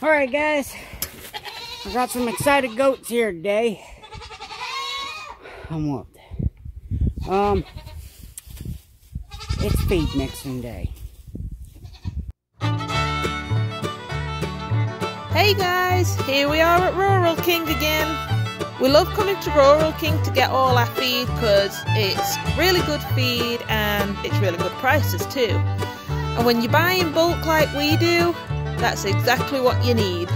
Alright guys, I got some excited goats here today. I'm whooped. Um, it's feed mixing day. Hey guys, here we are at Rural King again. We love coming to Rural King to get all our feed because it's really good feed and it's really good prices too. And when you buy in bulk like we do, that's exactly what you need.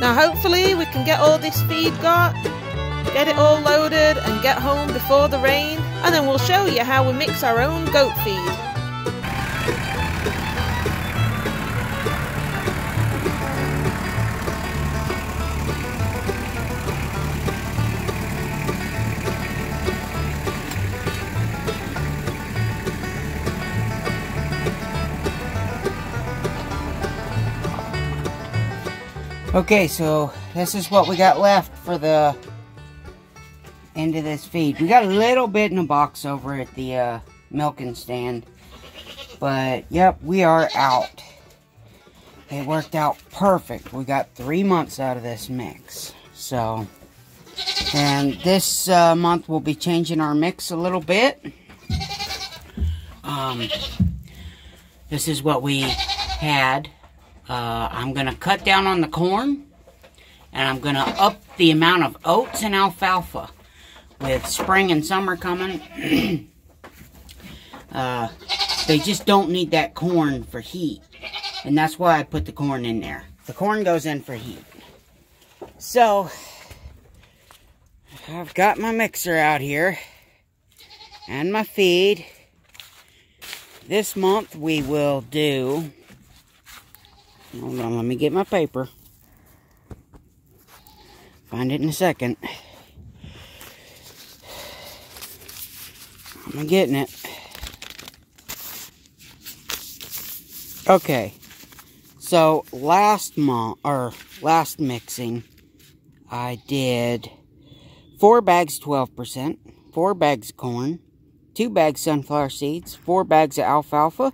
Now hopefully we can get all this feed got, get it all loaded and get home before the rain and then we'll show you how we mix our own goat feed. Okay, so this is what we got left for the end of this feed. We got a little bit in a box over at the uh, milking stand. But, yep, we are out. It worked out perfect. We got three months out of this mix. So, and this uh, month we'll be changing our mix a little bit. Um, this is what we had uh, I'm going to cut down on the corn. And I'm going to up the amount of oats and alfalfa. With spring and summer coming. uh, they just don't need that corn for heat. And that's why I put the corn in there. The corn goes in for heat. So, I've got my mixer out here. And my feed. This month we will do Hold on, let me get my paper. Find it in a second. I'm getting it. Okay. So, last month, or last mixing, I did four bags 12%, four bags corn, two bags sunflower seeds, four bags of alfalfa,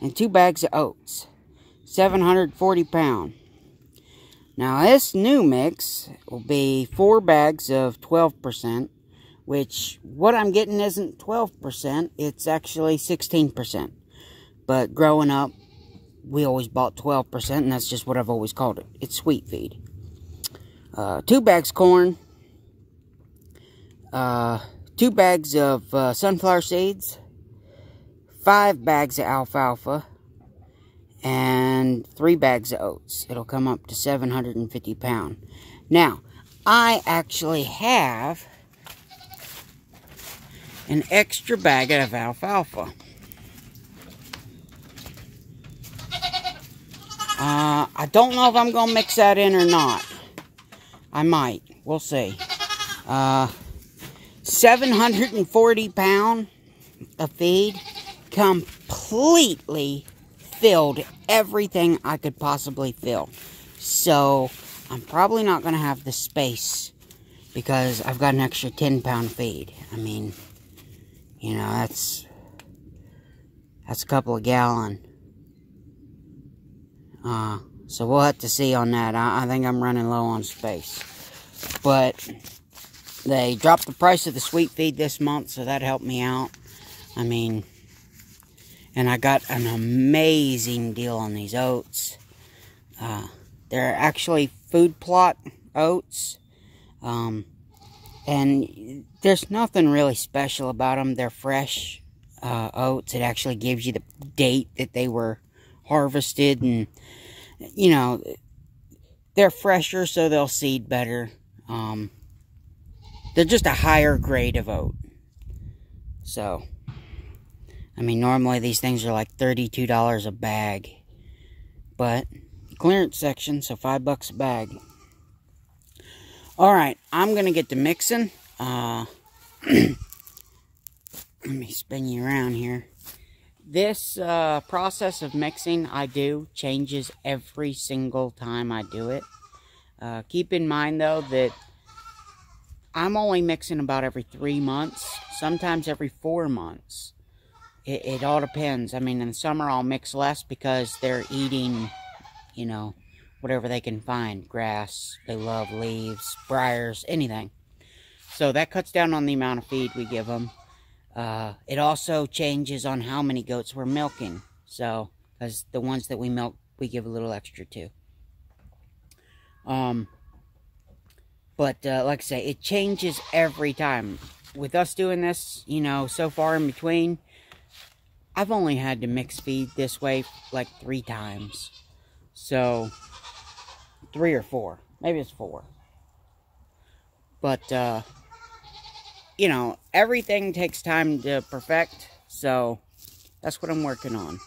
and two bags of oats. 740 pound. Now this new mix will be four bags of 12%, which what I'm getting isn't 12%, it's actually 16%. But growing up, we always bought 12%, and that's just what I've always called it. It's sweet feed. Uh, two bags corn, uh, two bags of uh, sunflower seeds, five bags of alfalfa, and three bags of oats. It'll come up to 750 pound. Now, I actually have an extra bag of alfalfa. Uh, I don't know if I'm going to mix that in or not. I might. We'll see. Uh, 740 pound of feed completely filled everything I could possibly fill. So, I'm probably not going to have the space because I've got an extra 10 pound feed. I mean, you know, that's that's a couple of gallon. Uh, so we'll have to see on that. I, I think I'm running low on space. But they dropped the price of the sweet feed this month, so that helped me out. I mean, and I got an amazing deal on these oats. Uh, they're actually food plot oats. Um, and there's nothing really special about them. They're fresh uh, oats. It actually gives you the date that they were harvested. And, you know, they're fresher, so they'll seed better. Um, they're just a higher grade of oat. So, I mean, normally these things are like $32 a bag. But, clearance section, so 5 bucks a bag. Alright, I'm going to get to mixing. Uh, let me spin you around here. This uh, process of mixing I do changes every single time I do it. Uh, keep in mind, though, that I'm only mixing about every three months, sometimes every four months. It, it all depends. I mean, in the summer I'll mix less because they're eating, you know, whatever they can find. Grass, they love leaves, briars, anything. So that cuts down on the amount of feed we give them. Uh, it also changes on how many goats we're milking. So, because the ones that we milk, we give a little extra too. Um, but uh, like I say, it changes every time. With us doing this, you know, so far in between, I've only had to mix feed this way like three times. So, three or four. Maybe it's four. But, uh, you know, everything takes time to perfect. So, that's what I'm working on.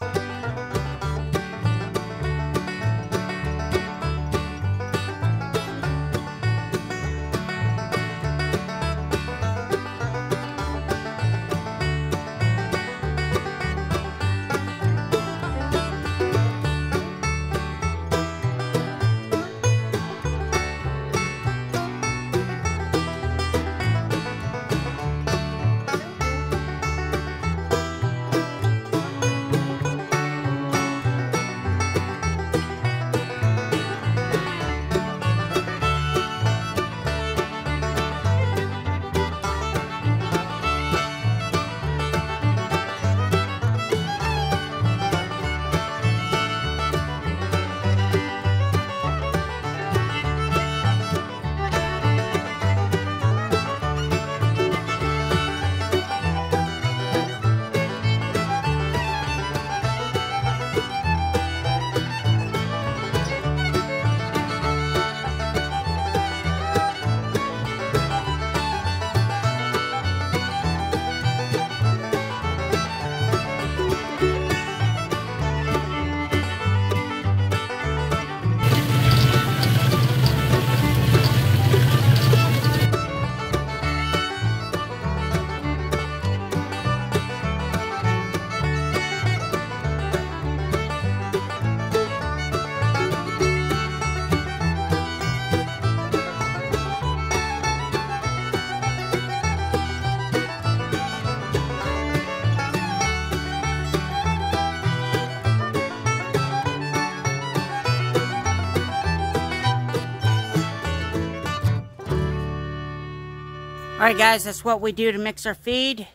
Alright guys, that's what we do to mix our feed.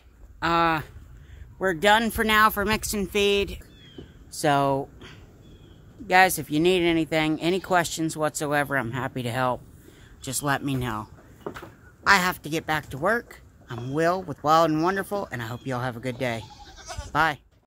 Uh, we're done for now for mixing feed. So, guys, if you need anything, any questions whatsoever, I'm happy to help. Just let me know. I have to get back to work. I'm Will with Wild and Wonderful, and I hope you all have a good day. Bye.